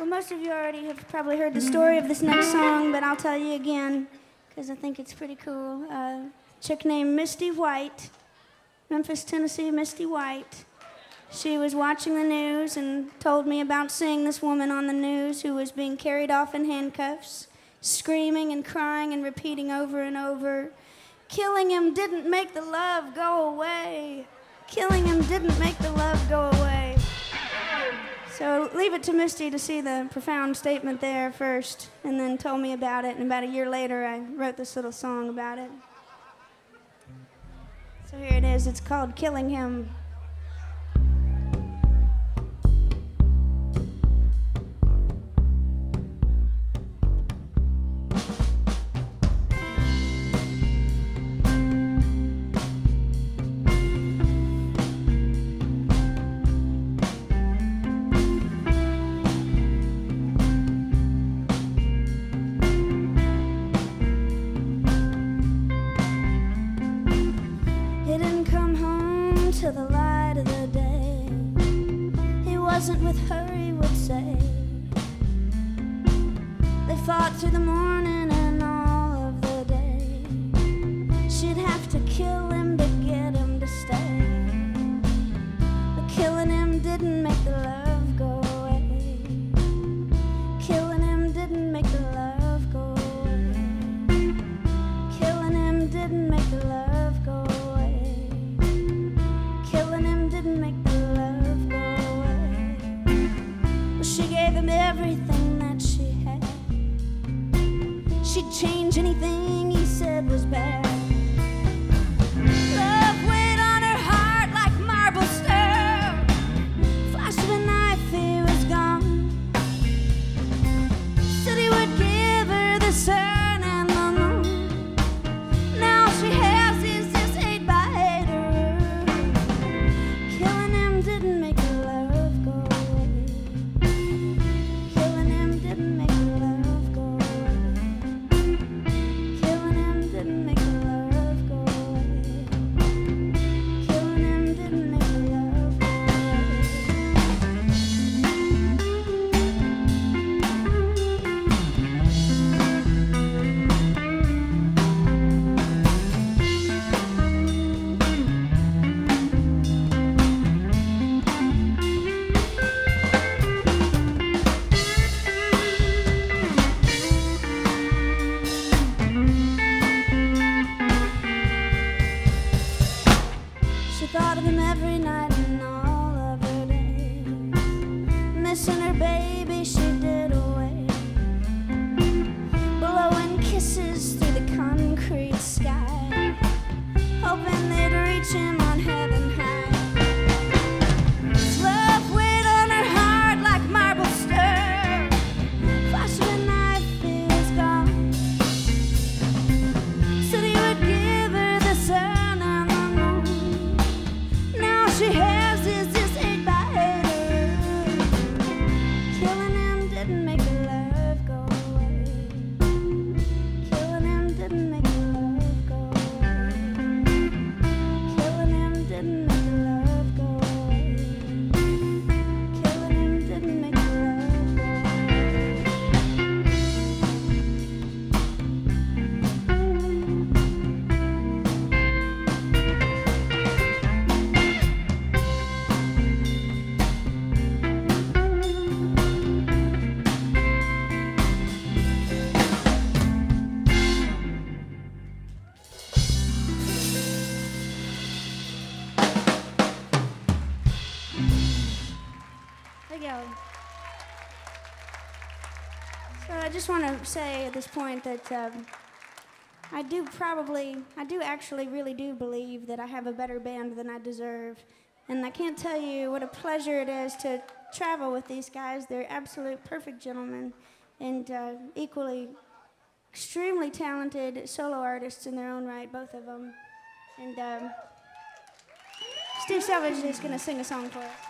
Well, most of you already have probably heard the story of this next song, but I'll tell you again because I think it's pretty cool. Uh, chick named Misty White, Memphis, Tennessee, Misty White. She was watching the news and told me about seeing this woman on the news who was being carried off in handcuffs, screaming and crying and repeating over and over, Killing him didn't make the love go away. Killing him didn't make the love go away. It to Misty to see the profound statement there first, and then told me about it. And about a year later, I wrote this little song about it. So here it is. It's called Killing Him. Wasn't with her, he would say. They fought through the She'd change anything he said was bad. Missing her baby, she did away. Blowing kisses through the concrete sky. Hoping they'd reach him on heaven high. His love Go. So I just want to say at this point that um, I do probably, I do actually really do believe that I have a better band than I deserve. And I can't tell you what a pleasure it is to travel with these guys. They're absolute perfect gentlemen and uh, equally extremely talented solo artists in their own right, both of them. And um, Steve Selvidge is going to sing a song for us.